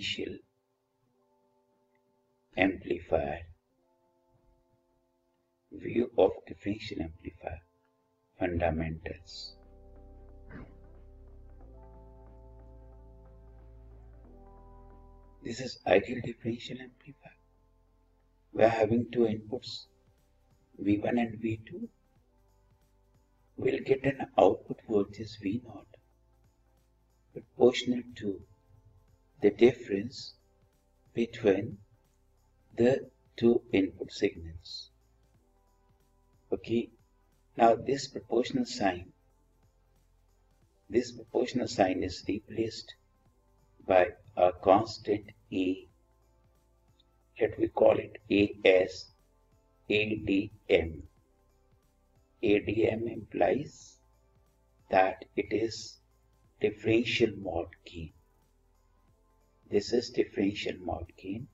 differential amplifier. View of differential amplifier fundamentals. This is ideal differential amplifier. We are having two inputs v1 and v2 we'll get an output voltage v0 proportional to the difference between the two input signals. Okay, now this proportional sign, this proportional sign is replaced by a constant A. Let we call it as ADM. ADM implies that it is differential mode gain. This is differential mode gain.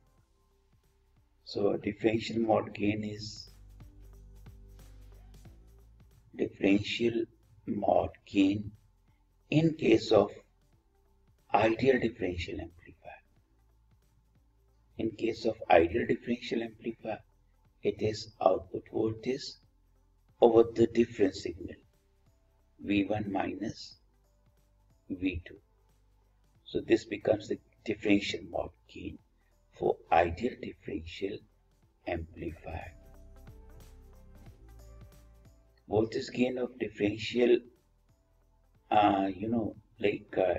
So differential mode gain is differential mode gain in case of ideal differential amplifier. In case of ideal differential amplifier, it is output voltage over the difference signal V1 minus V2. So this becomes the differential mode gain for ideal differential amplifier. Voltage gain of differential, uh, you know, like uh,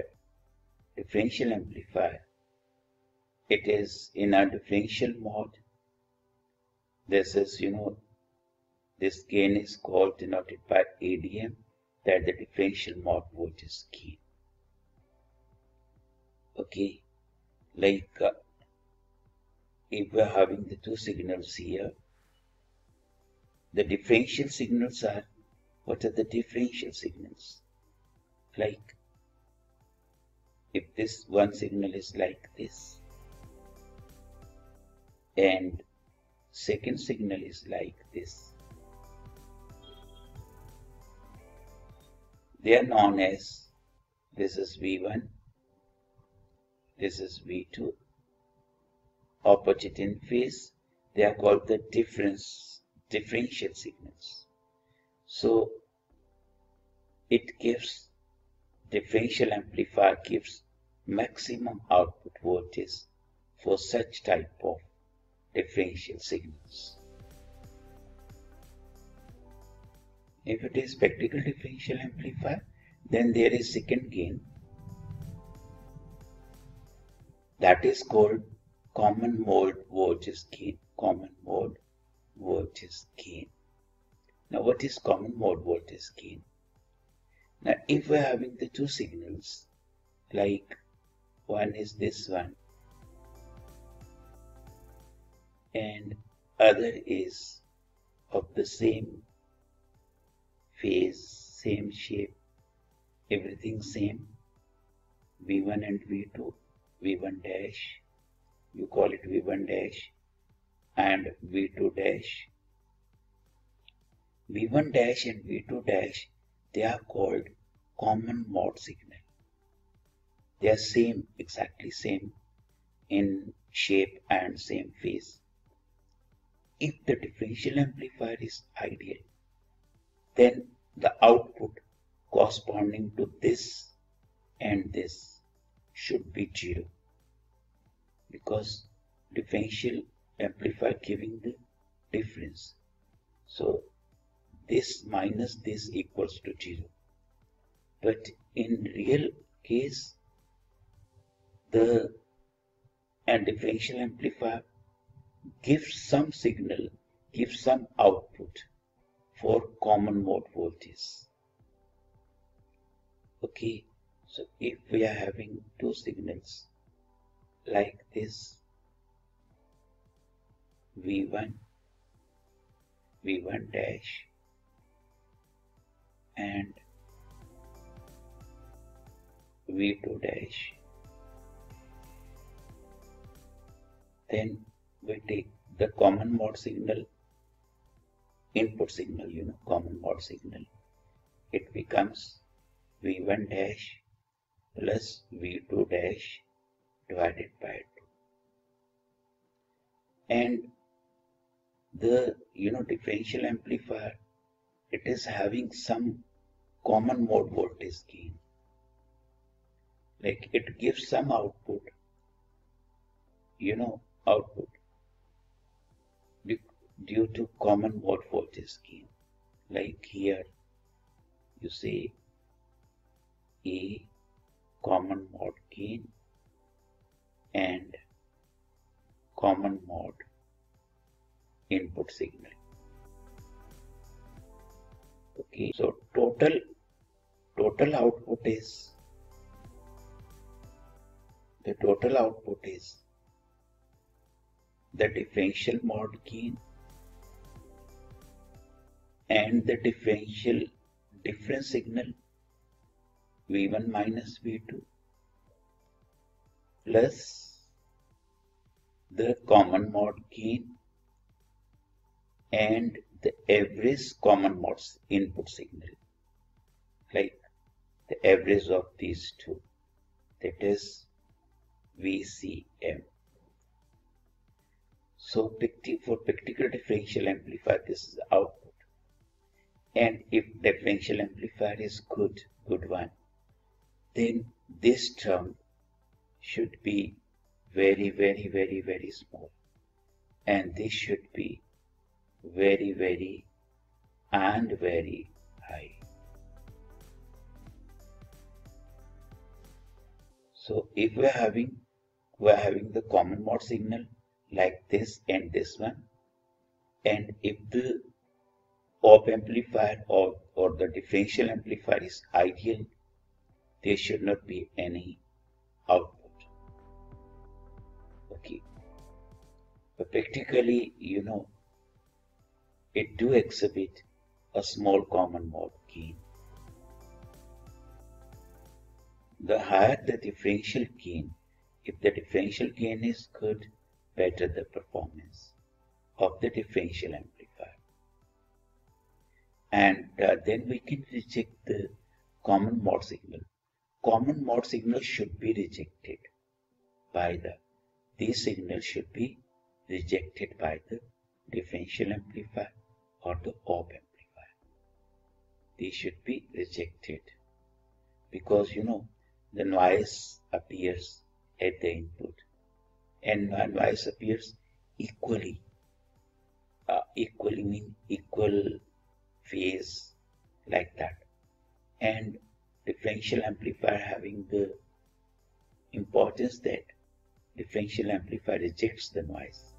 differential amplifier, it is in a differential mode. This is, you know, this gain is called denoted by ADM, that the differential mode voltage gain okay like uh, if we're having the two signals here the differential signals are what are the differential signals? Like if this one signal is like this and second signal is like this they are known as this is V1 this is V2 opposite in phase they are called the difference differential signals. So it gives differential amplifier gives maximum output voltage for such type of differential signals. If it is practical differential amplifier then there is second gain that is called common mode voltage gain. Common mode voltage gain. Now what is common mode voltage gain? Now if we're having the two signals like one is this one and other is of the same phase same shape everything same v1 and v2 v1 dash. You call it v1 dash. And v2 dash. V1 dash and v2 dash they are called common mode signal. They are same exactly same in shape and same phase. If the differential amplifier is ideal then the output corresponding to this and this should be 0 because differential amplifier giving the difference. So this minus this equals to 0. But in real case, the and differential amplifier gives some signal, gives some output for common mode voltage. Okay, so if we are having two signals like this V1, V1 dash and V2 dash then we take the common mode signal input signal you know common mode signal. It becomes V1 dash plus V2 dash divided by 2. And the you know differential amplifier it is having some common mode voltage gain like it gives some output you know output due to common mode voltage gain like here you say a common mode gain and common mode input signal. Okay so total total output is the total output is the differential mode gain and the differential difference signal V1 minus V2 plus the common mode gain and the average common modes input signal like the average of these two that is VCM. So for practical differential amplifier this is the output and if differential amplifier is good good one then this term should be very very very very small and this should be very, very, and very high. So if we are having we are having the common mode signal like this and this one and if the op amplifier or, or the differential amplifier is ideal there should not be any output okay but practically you know it do exhibit a small common mode gain. The higher the differential gain, if the differential gain is good, better the performance of the differential amplifier. And uh, then we can reject the common mode signal. Common mode signal should be rejected by the, these signals should be rejected by the differential amplifier or the op amplifier. They should be rejected because you know the noise appears at the input and noise appears equally uh, equally mean equal phase like that and differential amplifier having the importance that differential amplifier rejects the noise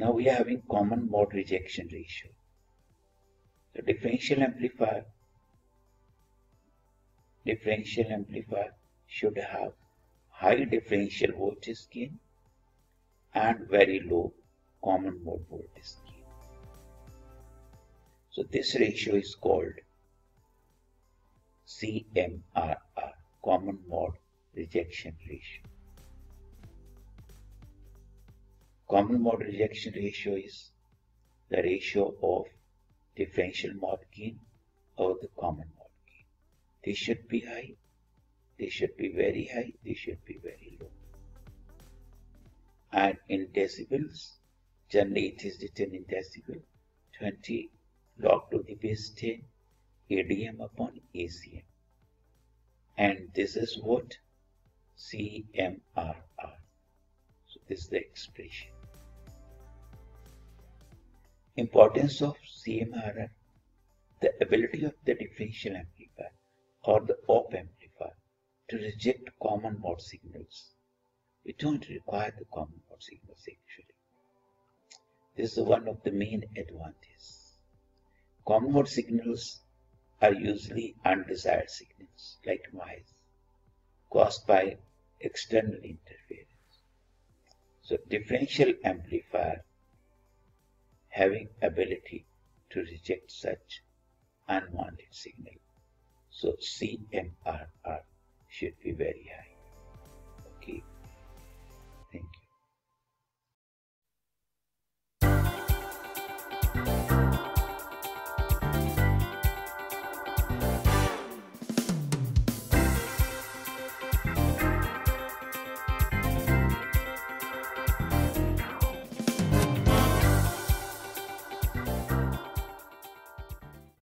Now we are having common mode rejection ratio. The differential amplifier differential amplifier should have high differential voltage gain and very low common mode voltage gain. So this ratio is called CMRR, common mode rejection ratio. Common mode rejection ratio is the ratio of differential mode gain over the common mode gain. They should be high, they should be very high, they should be very low. And in decibels, generally it is written in decibel 20 log to the base 10 ADM upon ACM. And this is what CMRR. So this is the expression. Importance of CMRR the ability of the differential amplifier or the op amplifier to reject common mode signals. We don't require the common mode signals actually. This is one of the main advantages. Mode signals are usually undesired signals like noise caused by external interference. So differential amplifier having ability to reject such unwanted signal. So CMRR should be very high. Okay.